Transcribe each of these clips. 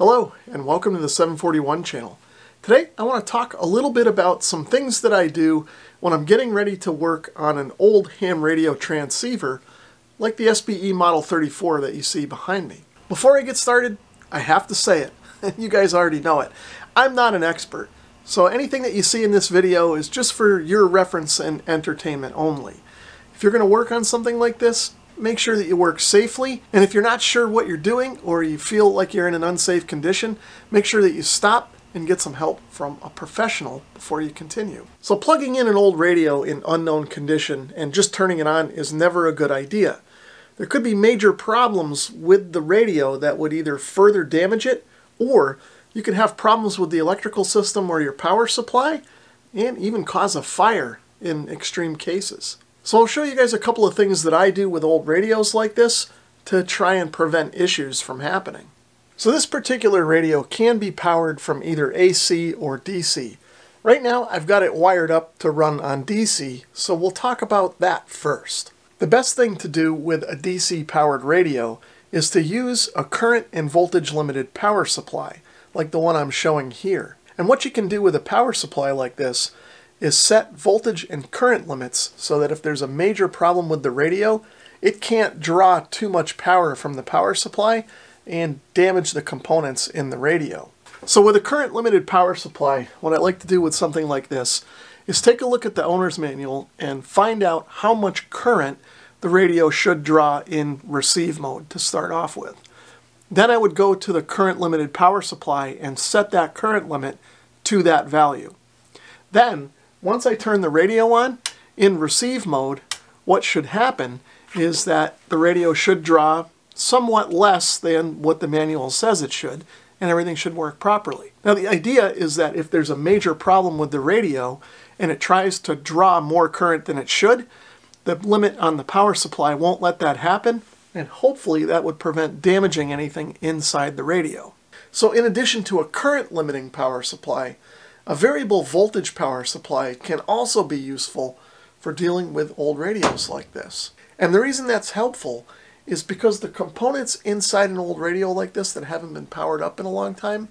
Hello and welcome to the 741 channel. Today I want to talk a little bit about some things that I do when I'm getting ready to work on an old ham radio transceiver like the SBE Model 34 that you see behind me. Before I get started, I have to say it, and you guys already know it. I'm not an expert, so anything that you see in this video is just for your reference and entertainment only. If you're going to work on something like this, make sure that you work safely. And if you're not sure what you're doing or you feel like you're in an unsafe condition, make sure that you stop and get some help from a professional before you continue. So plugging in an old radio in unknown condition and just turning it on is never a good idea. There could be major problems with the radio that would either further damage it or you could have problems with the electrical system or your power supply and even cause a fire in extreme cases. So I'll show you guys a couple of things that I do with old radios like this to try and prevent issues from happening. So this particular radio can be powered from either AC or DC. Right now I've got it wired up to run on DC, so we'll talk about that first. The best thing to do with a DC powered radio is to use a current and voltage limited power supply, like the one I'm showing here. And what you can do with a power supply like this is set voltage and current limits so that if there's a major problem with the radio, it can't draw too much power from the power supply and damage the components in the radio. So with a current limited power supply, what I like to do with something like this is take a look at the owner's manual and find out how much current the radio should draw in receive mode to start off with. Then I would go to the current limited power supply and set that current limit to that value. Then once I turn the radio on, in receive mode, what should happen is that the radio should draw somewhat less than what the manual says it should, and everything should work properly. Now the idea is that if there's a major problem with the radio and it tries to draw more current than it should, the limit on the power supply won't let that happen, and hopefully that would prevent damaging anything inside the radio. So in addition to a current limiting power supply, a variable voltage power supply can also be useful for dealing with old radios like this. And the reason that's helpful is because the components inside an old radio like this that haven't been powered up in a long time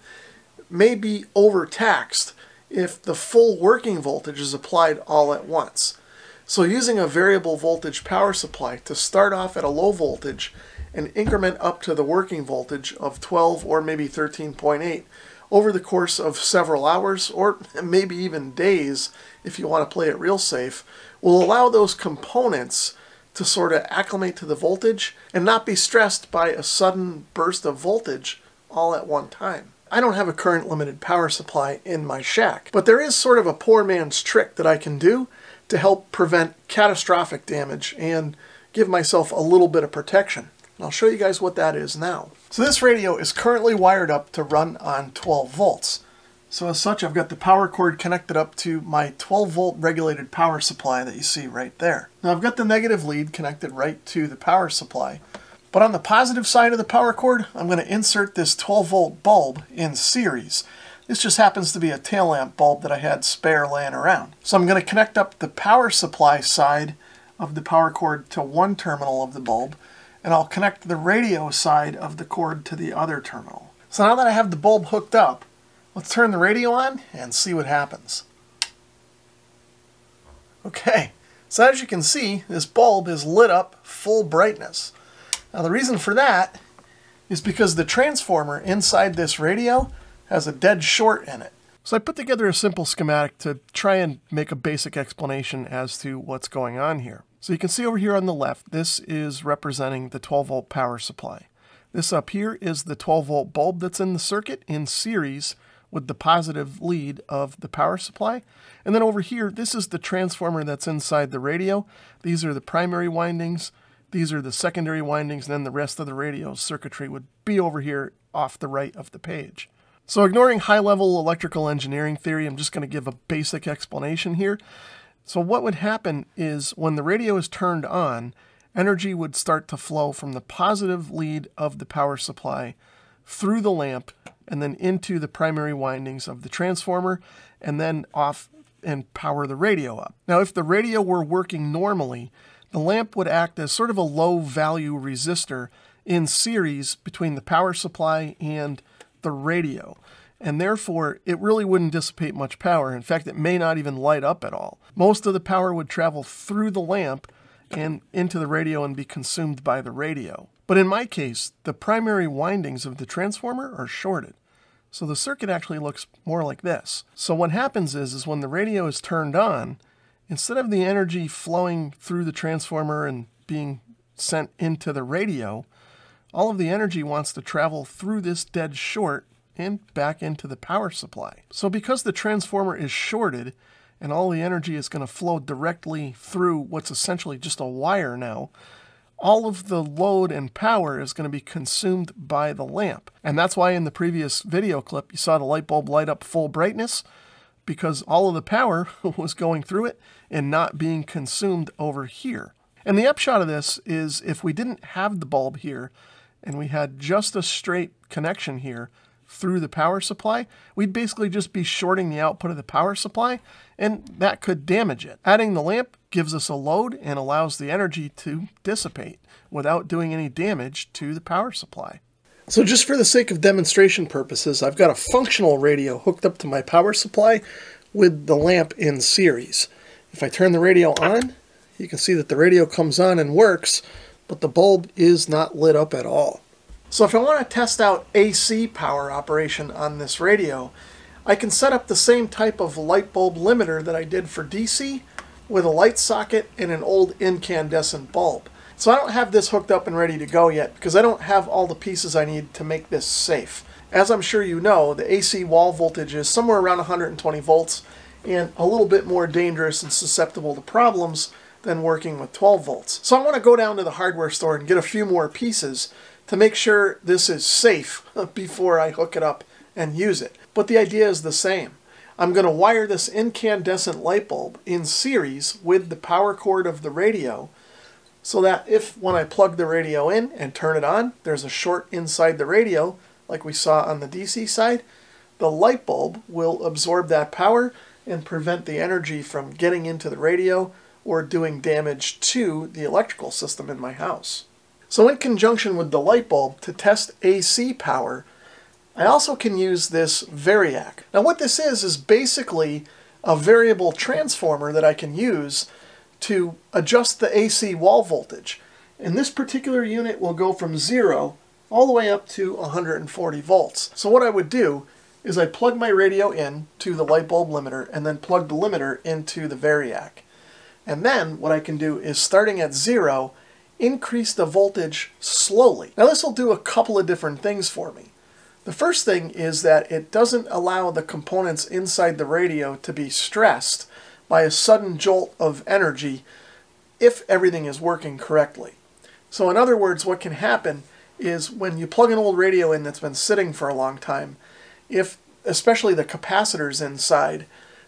may be overtaxed if the full working voltage is applied all at once. So using a variable voltage power supply to start off at a low voltage and increment up to the working voltage of 12 or maybe 13.8 over the course of several hours or maybe even days if you want to play it real safe will allow those components to sort of acclimate to the voltage and not be stressed by a sudden burst of voltage all at one time. I don't have a current limited power supply in my shack, but there is sort of a poor man's trick that I can do to help prevent catastrophic damage and give myself a little bit of protection. And I'll show you guys what that is now. So this radio is currently wired up to run on 12 volts. So as such, I've got the power cord connected up to my 12 volt regulated power supply that you see right there. Now I've got the negative lead connected right to the power supply. But on the positive side of the power cord, I'm going to insert this 12 volt bulb in series. This just happens to be a tail lamp bulb that I had spare laying around. So I'm going to connect up the power supply side of the power cord to one terminal of the bulb and I'll connect the radio side of the cord to the other terminal. So now that I have the bulb hooked up, let's turn the radio on and see what happens. Okay, so as you can see, this bulb is lit up full brightness. Now the reason for that is because the transformer inside this radio has a dead short in it. So I put together a simple schematic to try and make a basic explanation as to what's going on here. So you can see over here on the left, this is representing the 12 volt power supply. This up here is the 12 volt bulb that's in the circuit in series with the positive lead of the power supply. And then over here, this is the transformer that's inside the radio. These are the primary windings. These are the secondary windings, and then the rest of the radio circuitry would be over here off the right of the page. So ignoring high-level electrical engineering theory, I'm just going to give a basic explanation here. So what would happen is when the radio is turned on, energy would start to flow from the positive lead of the power supply through the lamp and then into the primary windings of the transformer and then off and power the radio up. Now if the radio were working normally, the lamp would act as sort of a low value resistor in series between the power supply and the radio. And therefore, it really wouldn't dissipate much power. In fact, it may not even light up at all. Most of the power would travel through the lamp and into the radio and be consumed by the radio. But in my case, the primary windings of the transformer are shorted. So the circuit actually looks more like this. So what happens is, is when the radio is turned on, instead of the energy flowing through the transformer and being sent into the radio, all of the energy wants to travel through this dead short and back into the power supply. So because the transformer is shorted and all the energy is going to flow directly through what's essentially just a wire now, all of the load and power is going to be consumed by the lamp. And that's why in the previous video clip you saw the light bulb light up full brightness because all of the power was going through it and not being consumed over here. And the upshot of this is if we didn't have the bulb here and we had just a straight connection here, through the power supply, we'd basically just be shorting the output of the power supply, and that could damage it. Adding the lamp gives us a load and allows the energy to dissipate without doing any damage to the power supply. So just for the sake of demonstration purposes, I've got a functional radio hooked up to my power supply with the lamp in series. If I turn the radio on, you can see that the radio comes on and works, but the bulb is not lit up at all. So if I want to test out AC power operation on this radio, I can set up the same type of light bulb limiter that I did for DC with a light socket and an old incandescent bulb. So I don't have this hooked up and ready to go yet because I don't have all the pieces I need to make this safe. As I'm sure you know, the AC wall voltage is somewhere around 120 volts and a little bit more dangerous and susceptible to problems than working with 12 volts. So I want to go down to the hardware store and get a few more pieces to make sure this is safe before I hook it up and use it. But the idea is the same. I'm going to wire this incandescent light bulb in series with the power cord of the radio so that if when I plug the radio in and turn it on, there's a short inside the radio like we saw on the DC side, the light bulb will absorb that power and prevent the energy from getting into the radio or doing damage to the electrical system in my house. So in conjunction with the light bulb to test AC power, I also can use this Variac. Now what this is, is basically a variable transformer that I can use to adjust the AC wall voltage. And this particular unit will go from zero all the way up to 140 volts. So what I would do is I plug my radio in to the light bulb limiter and then plug the limiter into the Variac. And then what I can do is starting at zero, increase the voltage slowly. Now this will do a couple of different things for me. The first thing is that it doesn't allow the components inside the radio to be stressed by a sudden jolt of energy if everything is working correctly. So in other words, what can happen is when you plug an old radio in that's been sitting for a long time, if especially the capacitors inside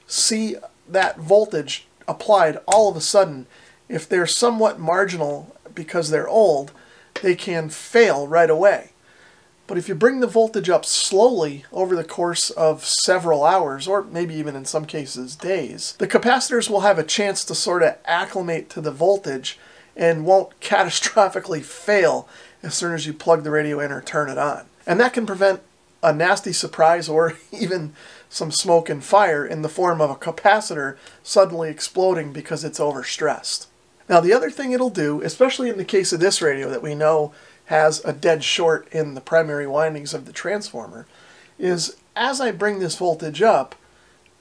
see that voltage applied all of a sudden, if they're somewhat marginal because they're old, they can fail right away. But if you bring the voltage up slowly over the course of several hours, or maybe even in some cases days, the capacitors will have a chance to sort of acclimate to the voltage and won't catastrophically fail as soon as you plug the radio in or turn it on. And that can prevent a nasty surprise or even some smoke and fire in the form of a capacitor suddenly exploding because it's overstressed. Now the other thing it'll do, especially in the case of this radio that we know has a dead short in the primary windings of the transformer, is as I bring this voltage up,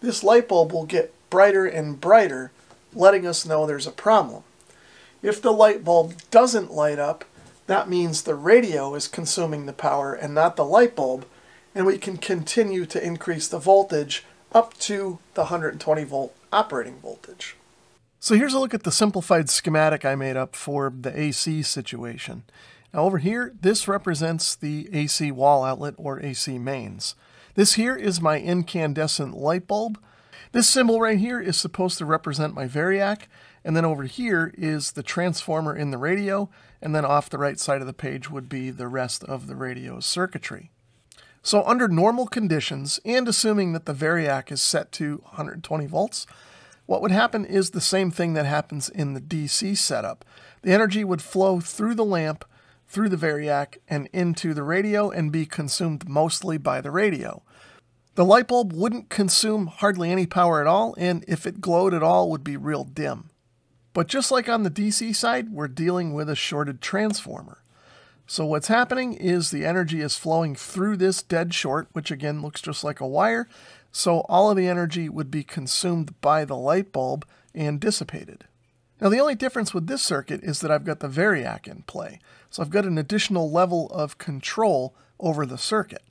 this light bulb will get brighter and brighter, letting us know there's a problem. If the light bulb doesn't light up, that means the radio is consuming the power and not the light bulb, and we can continue to increase the voltage up to the 120 volt operating voltage. So here's a look at the simplified schematic I made up for the AC situation. Now over here, this represents the AC wall outlet or AC mains. This here is my incandescent light bulb. This symbol right here is supposed to represent my Variac, and then over here is the transformer in the radio, and then off the right side of the page would be the rest of the radio's circuitry. So under normal conditions, and assuming that the Variac is set to 120 volts, what would happen is the same thing that happens in the DC setup. The energy would flow through the lamp through the variac and into the radio and be consumed mostly by the radio. The light bulb wouldn't consume hardly any power at all, and if it glowed at all, would be real dim. But just like on the DC side, we're dealing with a shorted transformer. So what's happening is the energy is flowing through this dead short, which again looks just like a wire, so all of the energy would be consumed by the light bulb and dissipated. Now the only difference with this circuit is that I've got the variac in play, so I've got an additional level of control over the circuit.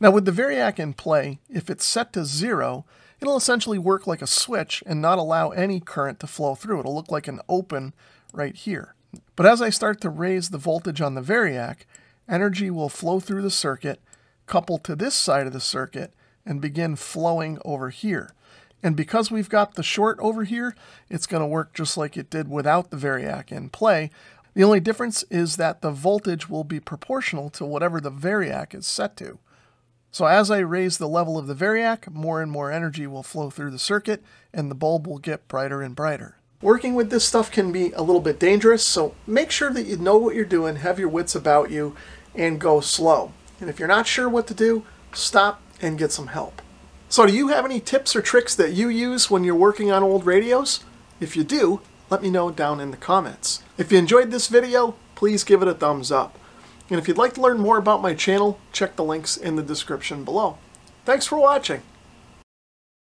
Now with the variac in play, if it's set to zero, it'll essentially work like a switch and not allow any current to flow through. It'll look like an open right here. But as I start to raise the voltage on the variac, energy will flow through the circuit, couple to this side of the circuit, and begin flowing over here. And because we've got the short over here, it's going to work just like it did without the variac in play. The only difference is that the voltage will be proportional to whatever the variac is set to. So as I raise the level of the variac, more and more energy will flow through the circuit and the bulb will get brighter and brighter. Working with this stuff can be a little bit dangerous, so make sure that you know what you're doing, have your wits about you, and go slow. And if you're not sure what to do, stop and get some help. So do you have any tips or tricks that you use when you're working on old radios? If you do, let me know down in the comments. If you enjoyed this video, please give it a thumbs up. And if you'd like to learn more about my channel, check the links in the description below. Thanks for watching.